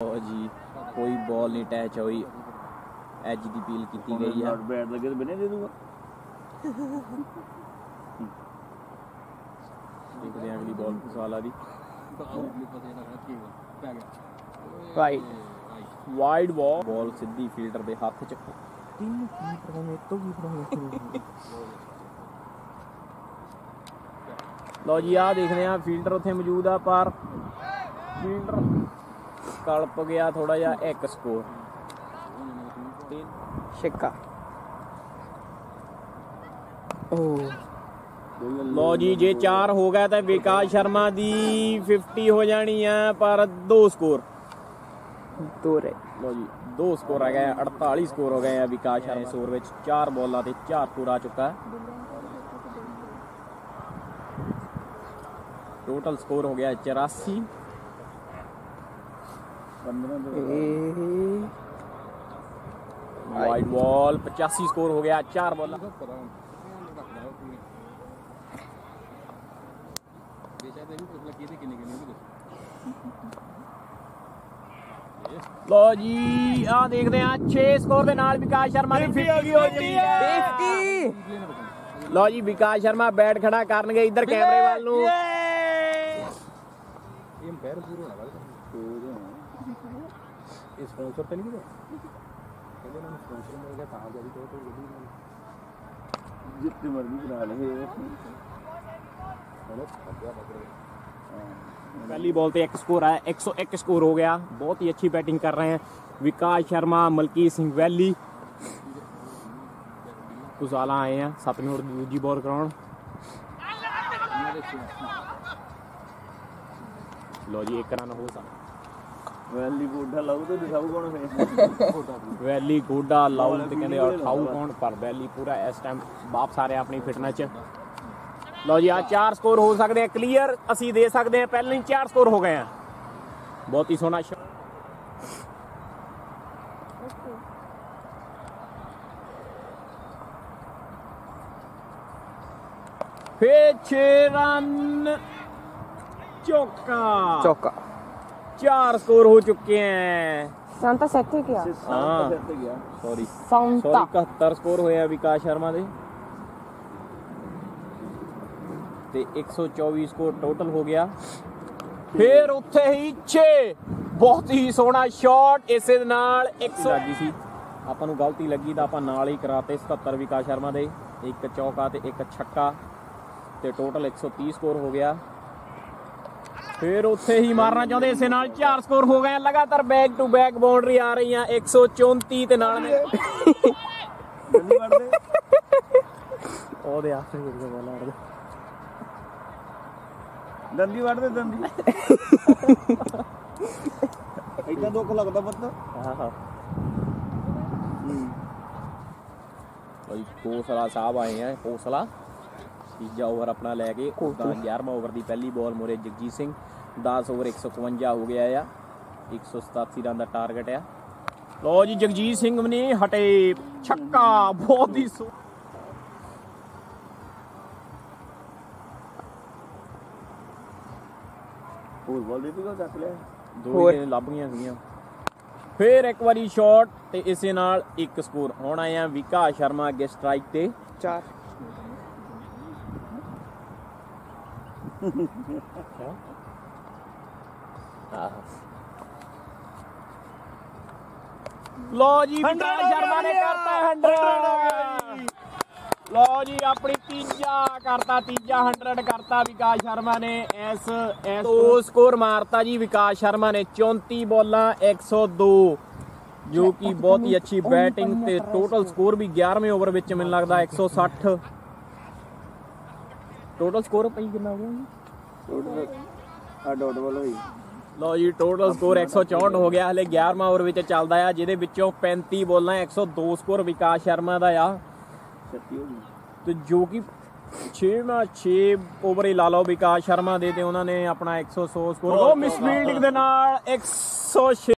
ਲਓ ਜੀ ਕੋਈ ਬਾਲ ਨਹੀਂ ਟੈਚ ਹੋਈ ਐਜ ਦੀ ਪੀਲ ਕੀਤੀ ਗਈ ਆ ਬੈਟ ਲੱਗੇ ਤੇ ਬਿਨੇ ਦੇ ਦੂਗਾ ਦੇਖਦੇ ਹਾਂ ਅਗਲੀ ਬਾਲ ਕੁਸਾਲਾ ਦੀ ਵਾਈਡ ਵਾਈਡ ਬਾਲ ਬਾਲ ਸਿੱਧੀ ਫੀਲਡਰ ਦੇ ਹੱਥ 'ਚ ਤਿੰਨ ਕੀ ਪ੍ਰੋਗਰਾਮ ਤੋਂ ਕੀ ਪ੍ਰੋਗਰਾਮ ਲਓ ਜੀ ਆਹ ਦੇਖਦੇ ਆ ਫੀਲਡਰ ਉੱਥੇ ਮੌਜੂਦ ਆ ਪਰ ਫੀਲਡਰ ਕਲਪ ਗਿਆ ਥੋੜਾ ਜਿਹਾ ਇੱਕ ਸਕੋਰ ਤਿੰਨ ਛੱਕਾ ਓ ਲਓ ਜੀ ਜੇ 4 ਹੋ ਗਿਆ ਤਾਂ ਵਿਕਾਸ ਸ਼ਰਮਾ ਦੀ 50 ਹੋ ਜਾਣੀ ਆ ਪਰ ਦੋ ਸਕੋਰ ਦੋ ਰੇ ਲਓ ਜੀ ਦੋ ਸਕੋਰ ਆ ਗਏ 48 ਸਕੋਰ ਹੋ ਗਏ ਆ ਵਿਕਾਸ ਸ਼ਰਮਾ ਇਸ ਓਵਰ ਵਿੱਚ 4 ਬੋਲਾਂ ਤੇ 4 ਸਕੋਰ ਆ ਚੁੱਕਾ ਹੈ ਟੋਟਲ ਸਕੋਰ ਹੋ ਗਿਆ 84 15 ਦੇ ਏ ਵਾਈਡ ਬਾਲ 85 ਸਕੋਰ ਹੋ ਗਿਆ 4 ਬੋਲਾਂ ਲਓ ਜੀ ਆ ਦੇਖਦੇ ਆ 6 ਸਕੋਰ ਦੇ ਨਾਲ ਵਿਕਾਸ ਸ਼ਰਮਾ ਦੀ 50 ਹੋ ਜਾਂਦੀ ਹੈ 50 ਲਓ ਜੀ ਵਿਕਾਸ ਸ਼ਰਮਾ ਬੈਟ ਖੜਾ ਕਰਨਗੇ ਇੱਧਰ ਕੈਮਰੇ ਵੱਲ ਨੂੰ ਇਹ ਸਪਾਂਸਰ ਤੇ स्पॉन्सर तो नहीं गया स्पॉन्सर मिल गया कहाँ जारी करो तो यही जितनी मर्ज़ी बना ले हाँ। पहली बॉल पे एक स्कोर आया एक सौ एक स्कोर हो गया। बहुत ही अच्छी बैटिंग कर रहे हैं विकास शर्मा मलकीत सिंह वैली। कुजाला आए हैं सतनूर दूजी बॉल कराउंड लो जी एक रन हो सकता ਵੈਲੀ ਗੋਡਾ ਲਾਉ ਤੇ ਦਿਖਾਉ ਕੌਣ ਫੇ ਵੈਲੀ ਗੋਡਾ ਲਾਉ ਤੇ ਕਹਿੰਦੇ ਉਠਾਉ ਕੌਣ ਪਰ ਵੈਲੀ ਪੂਰਾ ਇਸ ਟਾਈਮ ਵਾਪਸ ਆ ਰਿਹਾ ਆਪਣੀ ਫਿਟਨੈਸ ਚ ਲਓ ਜੀ ਆ ਚਾਰ ਸਕੋਰ ਹੋ ਸਕਦੇ ਆ ਕਲੀਅਰ ਅਸੀਂ ਦੇ ਸਕਦੇ ਆ ਪਹਿਲਾਂ ਹੀ ਚਾਰ ਸਕੋਰ ਹੋ ਗਏ ਆ ਬਹੁਤ ਹੀ ਸੋਹਣਾ ਸ਼ਾਟ ਫੇ 6 ਰਨ ਚੌਕਾ ਚੌਕਾ ਚਾਰ ਸਕੋਰ ਹੋ ਚੁੱਕੇ ਹੈ ਸੰਤਾ ਸੈੱਟ ਕਿਆ ਹਾਂ। ਫਿਰ ਤੇ ਗਿਆ ਸੌਰੀ ਸੰਤਾ। ਸੌਰੀ 71 ਸਕੋਰ ਹੋਇਆ ਵਿਕਾਸ ਸ਼ਰਮਾ ਦੇ। ਤੇ 124 ਸਕੋਰ ਟੋਟਲ ਹੋ ਗਿਆ। ਫਿਰ ਉੱਥੇ ਹੀ 6 ਬਹੁਤ ਹੀ ਸੋਹਣਾ ਸ਼ਾਟ ਇਸੇ ਦੇ ਨਾਲ 100 ਲੱਗੀ ਸੀ। ਆਪਾਂ ਨੂੰ ਗਲਤੀ ਲੱਗੀ ਤਾਂ ਆਪਾਂ ਨਾਲ ਹੀ ਕਰਾਤੇ 77 ਵਿਕਾਸ ਸ਼ਰਮਾ ਦੇ। ਇੱਕ ਚੌਕਾ ਤੇ ਇੱਕ ਛੱਕਾ। ਤੇ ਟੋਟਲ 130 ਸਕੋਰ ਹੋ ਗਿਆ। ਫਿਰ ਉੱਥੇ ਹੀ ਮਾਰਨਾ ਚਾਹੁੰਦੇ ਇਸੇ ਨਾਲ 4 ਸਕੋਰ ਹੋ ਗਏ ਲਗਾਤਾਰ ਬੈਕ ਟੂ ਬੈਕ ਬਾਉਂਡਰੀ ਆ ਰਹੀਆਂ 134 ਤੇ ਨਾਲ ਨੇ ਗੱਡੀ ਵੜਦੇ ਉਹਦੇ ਆਖਰ ਵਿੱਚ ਬੋਲ ਆ ਦੰਦੀ ਵੜਦੇ ਦੰਦੀ ਇਦਾਂ ਦੁੱਖ ਲੱਗਦਾ ਪੁੱਤ ਹਾਂ ਹਾਂ ਭਾਈ ਕੋਸਲਾ ਸਾਹਿਬ ਆਏ ਆ ਕੋਸਲਾ ਤੀਜਾ ਓਵਰ ਆਪਣਾ ਲੈ ਕੇ ਤਾਂ? 11ਵਾਂ ਓਵਰ ਦੀ ਪਹਿਲੀ ਬਾਲ ਮੋਰੇ ਜਗਜੀਤ ਸਿੰਘ। 10 ਓਵਰ 151 ਹੋ ਗਿਆ ਆ। 187 ਰਨ ਦਾ ਟਾਰਗੇਟ ਆ। ਲੋ ਜੀ ਜਗਜੀਤ ਸਿੰਘ ਨੇ ਹਟੇ ਛੱਕਾ ਬਹੁਤ ਹੀ ਸੋ ਹੋਰ ਬੋਲ ਦੇ ਤੂੰ ਚੱਕ ਲਿਆ। ਦੋ। ਹੀ ਲੱਭ ਗਈਆਂ ਸੀਗੀਆਂ। ਫਿਰ ਇੱਕ ਵਾਰੀ ਸ਼ਾਟ ਤੇ ਇਸੇ ਨਾਲ ਇੱਕ ਸਕੋਰ ਹੁਣ ਆ ਵਿਕਾਸ ਸ਼ਰਮਾ ਅੱਗੇ ਸਟ੍ਰਾਈਕ ਤੇ। ਲੋ ਜੀ ਵਿਕਾਸ ਸ਼ਰਮਾ ਨੇ ਕਰਤਾ 100 ਲੋ ਜੀ। ਆਪਣੀ ਤੀਜਾ ਕਰਤਾ ਤੀਜਾ 100 ਕਰਤਾ ਵਿਕਾਸ ਸ਼ਰਮਾ ਨੇ। ਇਸ ਇਸ ਤੋਂ ਸਕੋਰ ਮਾਰਤਾ ਜੀ ਵਿਕਾਸ ਸ਼ਰਮਾ ਨੇ 34 ਬੋਲਾਂ 102 ਜੋ ਕਿ ਬਹੁਤ ਹੀ ਅੱਛੀ ਬੈਟਿੰਗ ਤੇ ਟੋਟਲ ਸਕੋਰ ਵੀ 11ਵੇਂ ਓਵਰ ਵਿੱਚ ਮੈਨੂੰ ਲੱਗਦਾ 160 ਟੋਟਲ ਸਕੋਰ ਪਈ ਕਿੰਨਾ ਹੋ ਗਿਆ ਜੀ? ਆ ਡੋਟ ਬੋਲ ਹੋਈ। ਲਓ ਜੀ ਟੋਟਲ ਸਕੋਰ 164 ਹੋ ਗਿਆ। ਹਲੇ 11ਵਾਂ ਓਵਰ ਵਿੱਚ ਚੱਲਦਾ ਆ ਜਿਹਦੇ ਵਿੱਚੋਂ 35 ਬੋਲਾਂ 102 ਸਕੋਰ ਵਿਕਾਸ ਸ਼ਰਮਾ ਦਾ ਆ। ਤੇ ਜੋ ਕਿ 6ਵਾਂ 6 ਓਵਰ ਹੀ ਲਾ ਲਓ ਵਿਕਾਸ ਸ਼ਰਮਾ ਦੇ ਤੇ ਉਹਨਾਂ ਨੇ ਆਪਣਾ 100 ਸਕੋਰ ਉਹ ਮਿਸ ਫੀਲਡਿੰਗ ਦੇ ਨਾਲ 106